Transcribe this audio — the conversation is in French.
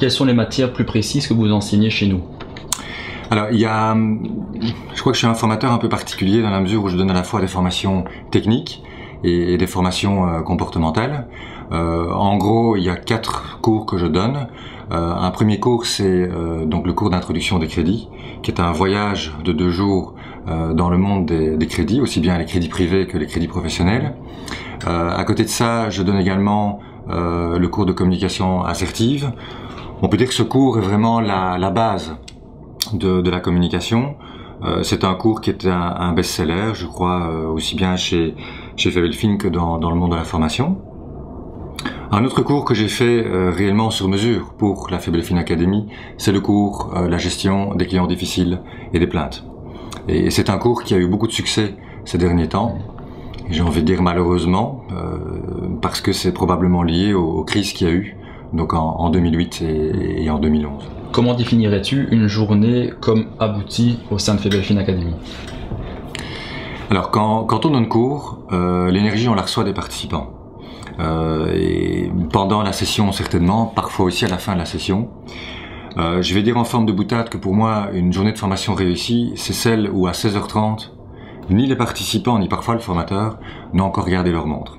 Quelles sont les matières plus précises que vous enseignez chez nous alors, il y a, je crois que je suis un formateur un peu particulier dans la mesure où je donne à la fois des formations techniques et, des formations euh, comportementales. Euh, en gros, il y a quatre cours que je donne. Euh, un premier cours, c'est donc le cours d'introduction des crédits, qui est un voyage de deux jours dans le monde des, des, crédits, aussi bien les crédits privés que les crédits professionnels. à côté de ça, je donne également le cours de communication assertive. On peut dire que ce cours est vraiment la, base de, la communication. Euh, c'est un cours qui est un, best-seller, je crois, euh, aussi bien chez, chez Fabelfin que dans, le monde de la formation. Un autre cours que j'ai fait euh, réellement sur mesure pour la Fabelfin Academy, c'est le cours La gestion des clients difficiles et des plaintes. Et c'est un cours qui a eu beaucoup de succès ces derniers temps. J'ai envie de dire malheureusement, parce que c'est probablement lié aux, crises qu'il y a eu, donc en, 2008 et en 2011. Comment définirais-tu une journée comme aboutie au sein de Febelfin Academy? Alors, quand, quand, on donne cours, euh, l'énergie, on la reçoit des participants. Euh, et pendant la session, certainement, parfois aussi à la fin de la session. Euh, je vais dire en forme de boutade que pour moi, une journée de formation réussie, c'est celle où à 16h30, ni les participants, ni parfois le formateur n'ont encore regardé leur montre.